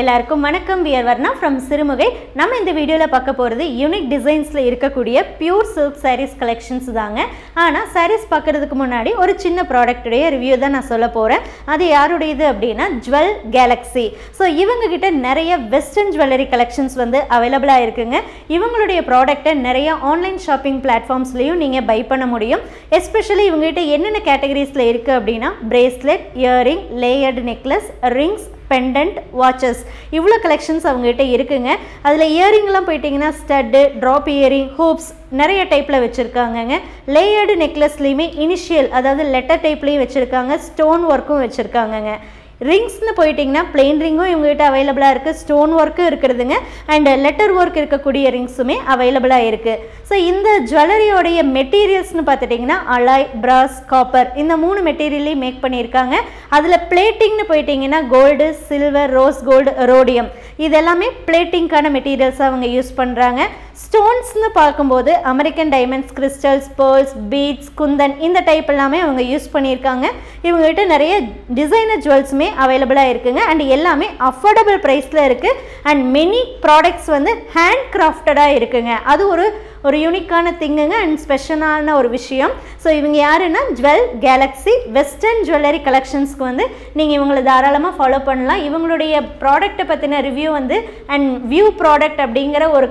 எல்லாருக்கும் வணக்கம். Wear Varna from Sirumugai நம்ம இந்த வீடியோவில் பார்க்க போகிறது யூனிக் டிசைன்ஸில் இருக்கக்கூடிய பியூர் சில்க் சாரீஸ் கலெக்ஷன்ஸ் தாங்க. ஆனால் சாரீஸ் பார்க்குறதுக்கு முன்னாடி ஒரு சின்ன ப்ராடக்ட்டுடைய ரிவ்யூ தான் நான் சொல்ல போகிறேன் அது யாருடையது அப்படின்னா ஜுவல் கேலக்ஸி ஸோ இவங்ககிட்ட நிறைய வெஸ்டர்ன் ஜுவல்லரி கலெக்ஷன்ஸ் வந்து அவைலபிளாக இருக்குங்க. இவங்களுடைய ப்ராடக்ட்டை நிறைய ஆன்லைன் ஷாப்பிங் பிளாட்ஃபார்ம்ஸ்லையும் நீங்கள் பை பண்ண முடியும். எஸ்பெஷலி இவங்ககிட்ட என்னென்ன கேட்டகரிஸில் இருக்குது அப்படின்னா bracelet earring layered necklace rings pendant watches இவ்வளோ கலெக்ஷன்ஸ் அவங்ககிட்ட இருக்குங்க. அதில் இயரிங்லாம் போயிட்டிங்கன்னா ஸ்டட்டு ட்ராப் இயரிங் ஹூப்ஸ் நிறைய டைப்பில் வச்சுருக்காங்கங்க. லேயர்டு நெக்லஸ்லேயுமே இனிஷியல் அதாவது லெட்டர் டைப்லேயும் வச்சுருக்காங்க ஸ்டோன் ஒர்க்கும் வச்சுருக்காங்கங்க. ரிங்ஸ்னு போயிட்டிங்கன்னா பிளெயின் ரிங்கும் இவங்ககிட்ட அவைலபிளாக இருக்குது ஸ்டோன் ஒர்க்கும் இருக்கிறதுங்க. அண்ட் லெட்டர் ஒர்க் இருக்கக்கூடிய ரிங்ஸுமே அவைலபிளாக இருக்குது ஸோ இந்த ஜுவல்லரியோடைய மெட்டீரியல்ஸ்னு பார்த்துட்டிங்கன்னா அலாய் பிராஸ் காப்பர் இந்த மூணு மெட்டீரியலையும் மேக் பண்ணியிருக்காங்க. அதில் பிளேட்டிங்னு போயிட்டிங்கன்னா gold silver rose gold rhodium இதெல்லாமே பிளேட்டிங்க்கான மெட்டீரியல்ஸ் அவங்க யூஸ் பண்ணுறாங்க ஸ்டோன்ஸ்னு பார்க்கும்போது American diamonds crystals pearls beads kundan இந்த டைப் எல்லாமே அவங்க யூஸ் பண்ணியிருக்காங்க. இவங்ககிட்ட நிறைய டிசைனர் ஜுவல்ஸுமே அவைலபிளாக இருக்குங்க. அண்ட் எல்லாமே அஃபோர்டபுள் ப்ரைஸில் இருக்குது அண்ட் மெனி ப்ராடக்ட்ஸ் வந்து ஹேண்ட் கிராஃப்டடாக இருக்குங்க. அது ஒரு ஒரு யூனிக்கான திங்குங்க அண்ட் ஸ்பெஷலான ஒரு விஷயம். ஸோ இவங்க யாருன்னா ஜுவல் கேலக்ஸி வெஸ்டர்ன் ஜுவல்லரி கலெக்ஷன்ஸ்க்கு வந்து நீங்கள் இவங்களை தாராளமாக ஃபாலோ பண்ணலாம். இவங்களுடைய ப்ராடக்ட்டை பற்றின ரிவ்யூ வந்து அண்ட் வியூ ப்ராடக்ட் அப்படிங்கிற ஒரு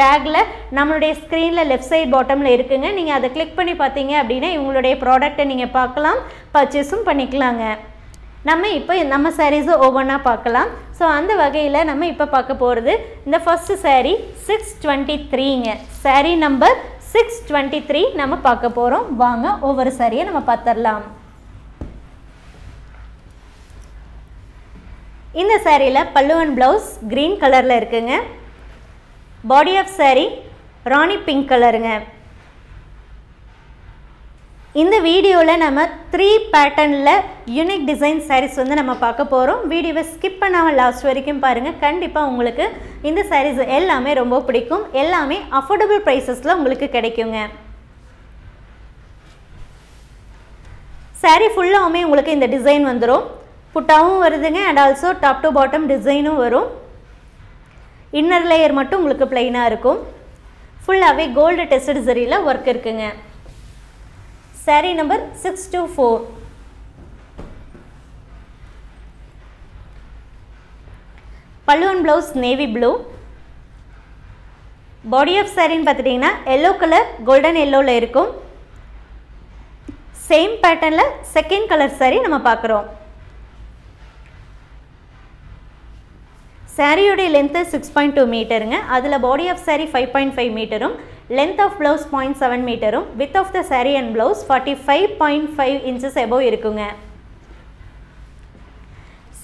டேக்கில் நம்மளுடைய ஸ்க்ரீனில் லெஃப்ட் சைட் பாட்டமில் இருக்குங்க. நீங்கள் அதை கிளிக் பண்ணி பார்த்தீங்க அப்படின்னா இவங்களுடைய ப்ராடக்டை நீங்கள் பார்க்கலாம் பர்ச்சேஸும் பண்ணிக்கலாங்க. நம்ம இப்போ நம்ம சாரீஸை ஒவ்வொன்றா பார்க்கலாம். ஸோ அந்த வகையில் நம்ம இப்போ பார்க்க போகிறது இந்த first sari six twenty த்ரீங்க saree number six twenty three நம்ம பார்க்க போகிறோம் வாங்க ஒவ்வொரு சாரியை நம்ம பார்த்துடலாம். இந்த சாரியில் பல்லுவன் ப்ளவுஸ் க்ரீன் கலரில் இருக்குங்க. Body of saree rani pink கலருங்க இந்த வீடியோவில் நம்ம த்ரீ பேட்டர்னில் யூனிக் டிசைன் சாரீஸ் வந்து நம்ம பார்க்க போகிறோம் வீடியோவை ஸ்கிப் பண்ணாமல் லாஸ்ட் வரைக்கும் பாருங்கள் கண்டிப்பாக உங்களுக்கு இந்த சாரீஸ் எல்லாமே ரொம்ப பிடிக்கும். எல்லாமே அஃபோர்டபுள் ப்ரைஸஸில் உங்களுக்கு கிடைக்குங்க. சாரீ ஃபுல்லாகவுமே உங்களுக்கு இந்த டிசைன் வந்துடும் புட்டாவும் வருதுங்க. And also top to bottom டிசைனும் வரும். இன்னர் லேயர் மட்டும் உங்களுக்கு பிளைனாக இருக்கும். ஃபுல்லாகவே கோல்டு டெஸ்டட் சரியில் ஒர்க் இருக்குங்க. Saree number six two four pallu and blouse navy blue body of சாரின்னு பார்த்துட்டிங்கன்னா எல்லோ கலர் கோல்டன் எல்லோவில் இருக்கும் சேம் பேட்டர்னில் செகண்ட் கலர் saree நம்ம பார்க்குறோம் சாரியோடைய லென்த்து சிக்ஸ் பாயிண்ட் டூ மீட்டருங்க அதில் body of saree five point five மீட்டரும் length of blouse point seven மீட்டரும் with of the saree and blouse forty five point five inches above இருக்குங்க.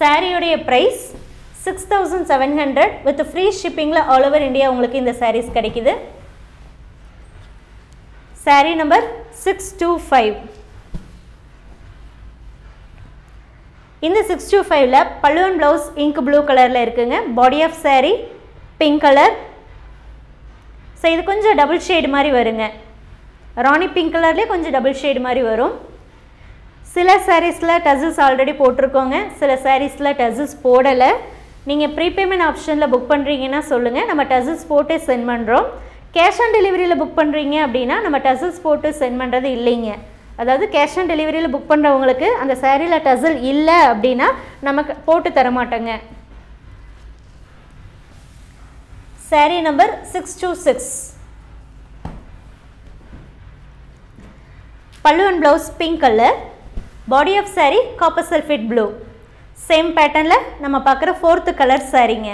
சாரியுடைய price six thousand seven hundred with free ஷிப்பிங்கில் all over India உங்களுக்கு இந்த சாரீஸ் கிடைக்குது. Saree number six two five இந்த six two ஃபைவ்ல பல்லுவன் blouse ink blue கலரில் இருக்குங்க. Body of saree pink colour so இது கொஞ்சம் டபுள் ஷேடு மாதிரி வருங்க. ராணி பிங்க் கலர்லேயே கொஞ்சம் டபுள் ஷேடு மாதிரி வரும். சில சாரீஸில் டசில்ஸ் ஆல்ரெடி போட்டிருக்கோங்க. சில சாரீஸில் டசில்ஸ் போடலை. நீங்கள் ப்ரீபேமெண்ட் ஆப்ஷனில் புக் பண்ணுறீங்கன்னா சொல்லுங்கள் நம்ம டசில்ஸ் போட்டு சென்ட் பண்ணுறோம் கேஷ் ஆன் டெலிவரியில் புக் பண்ணுறீங்க அப்படின்னா நம்ம டசல்ஸ் போட்டு சென்ட் பண்ணுறது இல்லைங்க. அதாவது கேஷ் ஆன் டெலிவரியில் புக் பண்ணுறவங்களுக்கு அந்த சேரீயில் டசல் இல்லை அப்படின்னா நமக்கு போட்டு தர saree number six two six pallu and blouse pink colour body of saree copper sulphate blue same பேட்டர்னில் நம்ம பார்க்குற ஃபோர்த்து கலர் சாரீங்க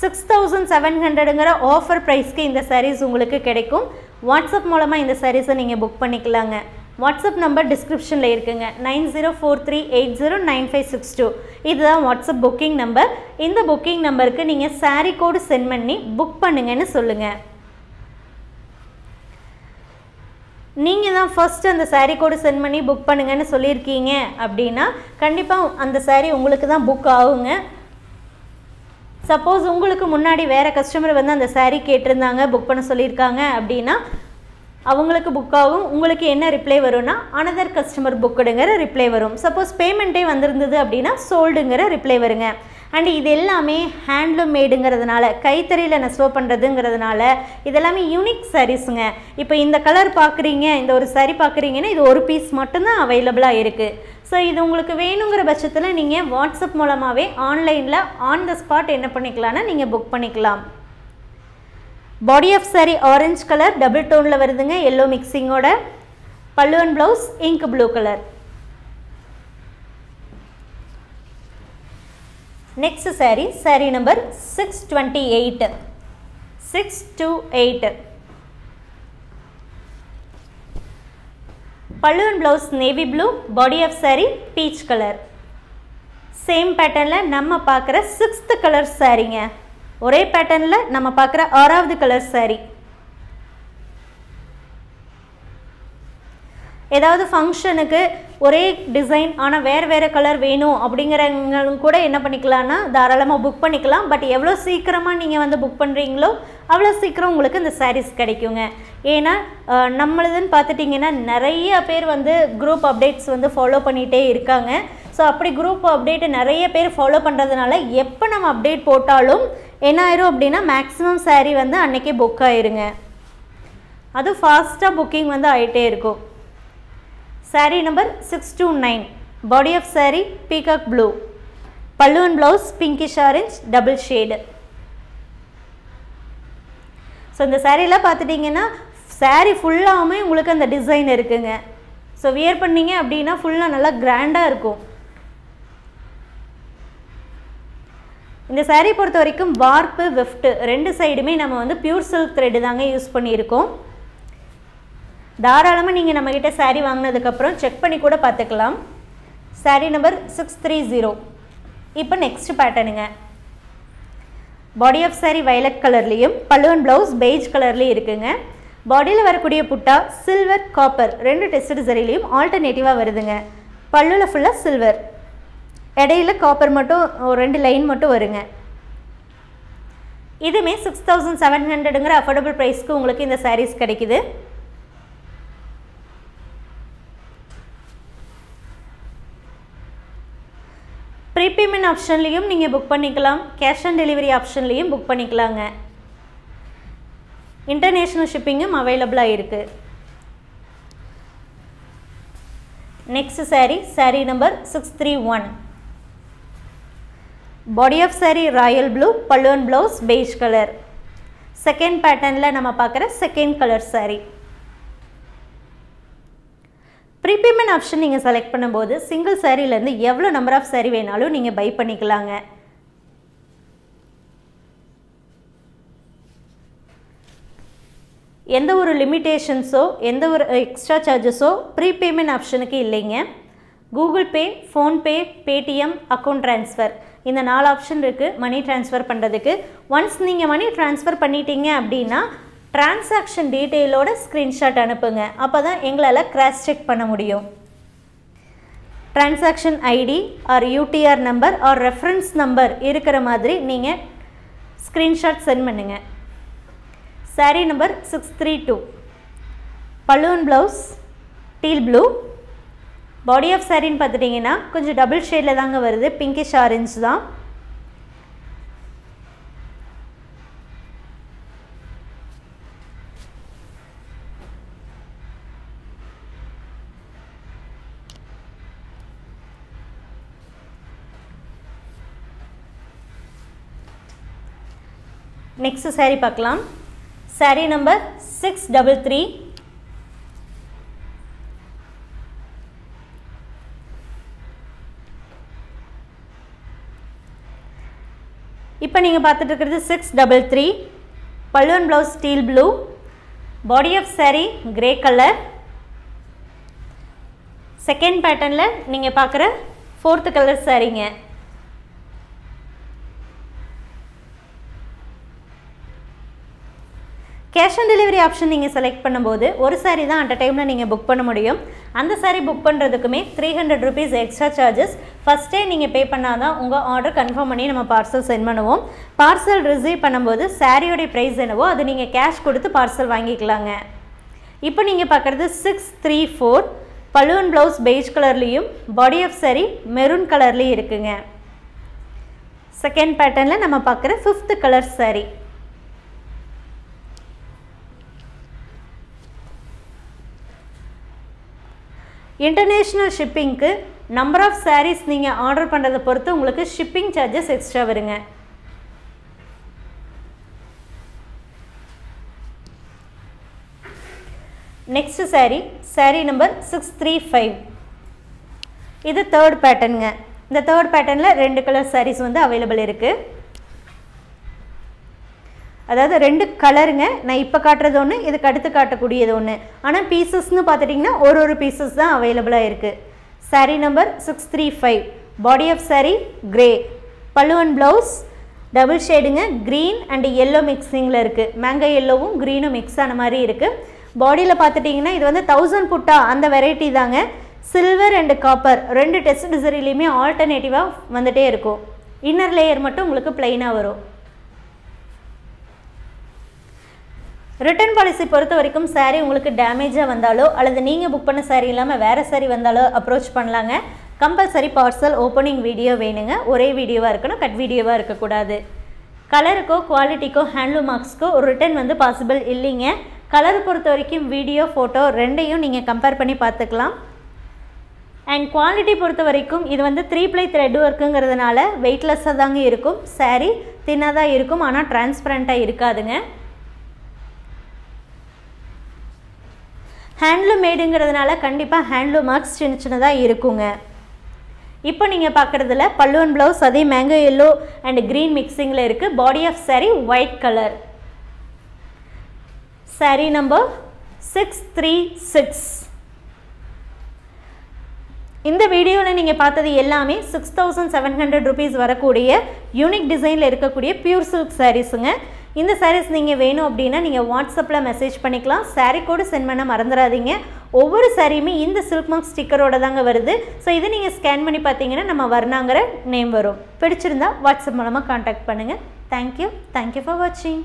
சிக்ஸ் தௌசண்ட் செவன் ஹண்ட்ரடுங்கிற ஆஃபர் ப்ரைஸ்க்கு இந்த சாரீஸ் உங்களுக்கு கிடைக்கும். வாட்ஸ்அப் மூலமாக இந்த சாரீஸை நீங்கள் புக் பண்ணிக்கலாங்க. வாட்ஸ்அப் நம்பர் டிஸ்கிரிப்ஷனில் இருக்குங்க. Nine zero four three eight zero nine five six two. இதுதான் வாட்ஸ்அப் புக்கிங் நம்பர் இந்த புக்கிங் நம்பருக்கு நீங்கள் சாரீ கோடு சென்ட் பண்ணி புக் பண்ணுங்கன்னு சொல்லுங்கள் நீங்கள் தான் ஃபஸ்ட்டு அந்த சாரீ கோடு சென்ட் பண்ணி புக் பண்ணுங்கன்னு சொல்லியிருக்கீங்க அப்படின்னா கண்டிப்பாக அந்த சாரீ உங்களுக்கு தான் புக் ஆகுங்க. சப்போஸ் உங்களுக்கு முன்னாடி வேறு கஸ்டமர் வந்து அந்த சாரீ கேட்டிருந்தாங்க புக் பண்ண சொல்லியிருக்காங்க அப்படின்னா அவங்களுக்கு புக் ஆகும். உங்களுக்கு என்ன ரிப்ளை வரும்னா அனதர் கஸ்டமர் புக்குடுங்கிற ரிப்ளை வரும். சப்போஸ் பேமெண்ட்டே வந்திருந்தது அப்படின்னா சோல்டுங்கிற ரிப்ளை வருங்க. அண்ட் இது எல்லாமே ஹேண்ட்லூம் மேடுங்கிறதுனால கைத்தறியில் நெசவு பண்ணுறதுங்கிறதுனால இதெல்லாமே யூனிக் சாரீஸுங்க இப்போ இந்த கலர் பார்க்குறீங்க இந்த ஒரு saree பார்க்குறீங்கன்னா இது ஒரு பீஸ் மட்டும்தான் அவைலபிளாக இருக்குது ஸோ இது உங்களுக்கு வேணுங்கிற பட்சத்தில் நீங்கள் வாட்ஸ்அப் மூலமாகவே ஆன்லைனில் ஆன் த ஸ்பாட் என்ன பண்ணிக்கலாம்னா நீங்கள் புக் பண்ணிக்கலாம். Body of saree orange colour double டோனில் வருதுங்க. Yellow மிக்சிங்கோட pallu and blouse ink blue colour next saree saree number six twenty eight six two eight pallu and blouse navy blue body of saree peach colour same பேட்டர்னில் நம்ம பார்க்குற sixth colour சாரீங்க ஒரே பேட்டர்னில் நம்ம பார்க்குற ஆறாவது கலர் சாரீ ஏதாவது ஃபங்க்ஷனுக்கு ஒரே டிசைன் ஆனால் வேறு வேறு கலர் வேணும் அப்படிங்கிறவங்களும் கூட என்ன பண்ணிக்கலாம்னா தாராளமாக புக் பண்ணிக்கலாம். பட் எவ்வளோ சீக்கிரமாக நீங்கள் வந்து புக் பண்ணுறீங்களோ அவ்வளோ சீக்கிரம் உங்களுக்கு இந்த சாரீஸ் கிடைக்குங்க. ஏன்னா நம்மளதுன்னு நம்மளுதுன்னு பார்த்துட்டிங்கன்னா நிறைய பேர் வந்து குரூப் அப்டேட்ஸ் வந்து ஃபாலோ பண்ணிகிட்டே இருக்காங்க. ஸோ அப்படி குரூப் அப்டேட்டு நிறைய பேர் ஃபாலோ பண்ணுறதுனால எப்போ நம்ம அப்டேட் போட்டாலும் என்ன ஆயிரும் அப்படின்னா மேக்ஸிமம் saree வந்து அன்றைக்கே புக் ஆயிருங்க. அது ஃபாஸ்ட்டாக புக்கிங் வந்து ஆகிட்டே இருக்கும். Saree number six two nine body of saree peacock blue pallu and blouse pinkish orange double shade so இந்த சாரீலாம் பார்த்துட்டிங்கன்னா saree ஃபுல்லாகவுமே உங்களுக்கு அந்த டிசைன் இருக்குங்க. ஸோ வியர் பண்ணீங்க அப்படின்னா ஃபுல்லாக நல்லா கிராண்டாக இருக்கும். இந்த சாரீ பொறுத்த வரைக்கும் வார்ப்பு விஃப்ட் ரெண்டு சைடுமே நம்ம வந்து பியூர் சில்க் த்ரெட்டு தாங்க யூஸ் பண்ணியிருக்கோம். தாராளமாக நீங்கள் நம்மக்கிட்ட சாரீ வாங்கினதுக்கப்புறம் செக் பண்ணி கூட பார்த்துக்கலாம். Saree number six three zero இப்போ நெக்ஸ்ட் பேட்டர்னுங்க பாடி ஆஃப் சாரீ வயலட் கலர்லேயும் பல்லுவன் ப்ளவுஸ் பெய்ஜ் கலர்லேயும் இருக்குங்க. பாடியில் வரக்கூடிய புட்டா சில்வர் காப்பர் ரெண்டு டெஸ்ட் சரிலையும் ஆல்டர்னேட்டிவாக வருதுங்க. பல்லுவில் ஃபுல்லாக சில்வர் இடையில காப்பர் மட்டும் ஒரு ரெண்டு லைன் மட்டும் வருங்க. இதுவுமே சிக்ஸ் தௌசண்ட் செவன் ஹண்ட்ரடுங்கிற அஃபோர்டபுள் ப்ரைஸ்க்கு உங்களுக்கு இந்த சாரீஸ் கிடைக்குது. ப்ரீபேமெண்ட் ஆப்ஷன்லேயும் நீங்கள் புக் பண்ணிக்கலாம். கேஷ் ஆன் டெலிவரி ஆப்ஷன்லேயும் புக் பண்ணிக்கலாங்க. இன்டர்நேஷ்னல் ஷிப்பிங்கும் அவைலபிளாக இருக்குது next saree saree number six three one body of saree royal blue pallu and blouse beige colour second பேட்டர்னில் நம்ம பார்க்குற second colour saree. Prepayment option நீங்கள் செலக்ட் பண்ணும்போது சிங்கிள் சாரீலேருந்து எவ்வளோ நம்பர் ஆஃப் saree வேணாலும் நீங்கள் பை பண்ணிக்கலாங்க. எந்த ஒரு லிமிட்டேஷன்ஸோ எந்த ஒரு எக்ஸ்ட்ரா சார்ஜஸோ ப்ரீபேமெண்ட் ஆப்ஷனுக்கு இல்லைங்க. Google Pay PhonePe Paytm account transfer இந்த நாலு ஆப்ஷன் இருக்குது மணி ட்ரான்ஸ்ஃபர் பண்ணுறதுக்கு ஒன்ஸ் நீங்கள் மணி ட்ரான்ஸ்ஃபர் பண்ணிட்டீங்க அப்படின்னா டிரான்சாக்ஷன் டீட்டெயிலோட ஸ்க்ரீன்ஷாட் அனுப்புங்க. அப்போ தான் எங்களால் கிராஸ் செக் பண்ண முடியும். Transaction ID or UTR number or reference number இருக்கிற மாதிரி நீங்கள் ஸ்க்ரீன்ஷாட் சென்ட் பண்ணுங்கள் saree number six three two pallu and blouse teal blue body of சாரின்னு பார்த்துட்டிங்கன்னா கொஞ்சம் டபுள் ஷேடில் தாங்க வருது. பிங்கிஷ் ஆரஞ்சு தான். நெக்ஸ்ட் சாரீ பார்க்கலாம். Saree number six double three இப்போ நீங்கள் பார்த்துட்டு இருக்கிறது six double three pallu and blouse steel blue body of saree grey colour second பேட்டர்னில் நீங்கள் பார்க்குற fourth colour சாரீங்க cash on delivery option நீங்கள் செலக்ட் பண்ணும்போது ஒரு saree தான் அட் டைமில் நீங்கள் புக் பண்ண முடியும். அந்த saree book பண்ணுறதுக்குமே three hundred rupees extra charges ஃபஸ்ட்டே நீங்கள் பே பண்ணால் தான் உங்கள் ஆர்டர் கன்ஃபார்ம் பண்ணி நம்ம பார்சல் சென்ட் பண்ணுவோம். பார்சல் ரிசீவ் பண்ணும்போது சாரியோடைய ப்ரைஸ் என்னவோ அது நீங்கள் கேஷ் கொடுத்து பார்சல் வாங்கிக்கலாங்க. இப்போ நீங்கள் பார்க்குறது six three four pallu and blouse beige கலர்லேயும் பாடி ஆஃப் சாரி மெரூன் கலர்லேயும் இருக்குங்க. செகண்ட் பேட்டர்னில் நம்ம பார்க்குற ஃபிஃப்த் கலர் சாரீ இன்டர்நேஷ்னல் ஷிப்பிங்க்கு நம்பர் ஆஃப் சாரீஸ் நீங்கள் ஆர்டர் பண்ணுறதை பொறுத்து உங்களுக்கு ஷிப்பிங் சார்ஜஸ் எக்ஸ்ட்ரா வருங்க. Next saree saree number six three five இது தேர்ட் பேட்டர்னுங்க இந்த தேர்ட் பேட்டர்னில் ரெண்டு கலர் சாரீஸ் வந்து அவைலபிள் இருக்குது அதாவது ரெண்டு கலருங்க நான் இப்போ காட்டுறது ஒன்று இதுக்கு அடுத்து காட்டக்கூடியது ஒன்று ஆனால் பீசஸ்னு பார்த்துட்டிங்கன்னா ஒரு ஒரு பீசஸ் தான் அவைலபிளாக இருக்குது saree number six three five body of saree grey pallu and blouse double ஷேடுங்க green and yellow மிக்சிங்கில் இருக்குது மேங்கோ எல்லோவும் க்ரீனும் மிக்ஸ் ஆன மாதிரி இருக்குது பாடியில் பார்த்துட்டிங்கன்னா இது வந்து தௌசண்ட் புட்டா அந்த வெரைட்டி தாங்க. சில்வர் அண்டு காப்பர் ரெண்டு டெஸ்ட் டிசரிலையுமே ஆல்டர்னேட்டிவாக வந்துட்டே இருக்கும். இன்னர் லேயர் மட்டும் உங்களுக்கு பிளைனாக வரும். ரிட்டர்ன் பாலிசி பொறுத்த வரைக்கும் சாரீ உங்களுக்கு டேமேஜாக வந்தாலோ அல்லது நீங்கள் புக் பண்ண சாரீ இல்லாமல் வேறு சாரீ வந்தாலோ அப்ரோச் பண்ணலாங்க. கம்பல்சரி பார்சல் ஓப்பனிங் வீடியோ வேணுங்க. ஒரே வீடியோவாக இருக்கணும் கட் வீடியோவாக இருக்கக்கூடாது. கலருக்கோ குவாலிட்டிக்கோ ஹேண்ட்லூம் மார்க்ஸ்க்கோ ஒரு ரிட்டர்ன் வந்து பாசிபிள் இல்லைங்க. கலர் பொறுத்த வரைக்கும் வீடியோ ஃபோட்டோ ரெண்டையும் நீங்கள் கம்பேர் பண்ணி பார்த்துக்கலாம். அண்ட் குவாலிட்டி பொறுத்த வரைக்கும் இது வந்து த்ரீ ப்ளை த்ரெட் ஒர்க்குங்கிறதுனால வெயிட்லெஸ்ஸாக தாங்க இருக்கும். சாரீ தின்னாக தான் இருக்கும் ஆனால் டிரான்ஸ்பரண்ட்டாக இருக்காதுங்க. ஹேண்ட்லூம் மேடுங்கிறதுனால கண்டிப்பாக ஹேண்ட்லூம் மார்க்ஸ் சின்ன சின்னதாக இருக்குங்க. இப்போ நீங்கள் பார்க்குறதுல பல்லுவன் ப்ளவுஸ் அதே மேங்கோ எல்லோ அண்ட் க்ரீன் மிக்சிங்கில் இருக்குது body of saree white colour saree number six three six இந்த வீடியோவில் நீங்கள் பார்த்தது எல்லாமே six thousand seven hundred rupees வரக்கூடிய யூனிக் டிசைனில் இருக்கக்கூடிய பியூர் சில்க் சாரீஸுங்க இந்த சாரீஸ் நீங்கள் வேணும் அப்படின்னா நீங்கள் வாட்ஸ்அப்பில் மெசேஜ் பண்ணிக்கலாம். சாரீ கோடு சென்ட் பண்ண மறந்துடாதீங்க ஒவ்வொரு சாரியுமே இந்த சில்க் மார்க் ஸ்டிக்கரோட தாங்க வருது. ஸோ இதை நீங்கள் ஸ்கேன் பண்ணி பார்த்தீங்கன்னா நம்ம வர்ணாங்கிற நேம் வரும். பிடிச்சிருந்தா வாட்ஸ்அப் மூலமாக காண்டாக்ட் பண்ணுங்கள் தேங்க்யூ தேங்க்யூ ஃபார் வாட்சிங்